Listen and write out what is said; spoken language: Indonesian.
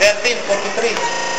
1343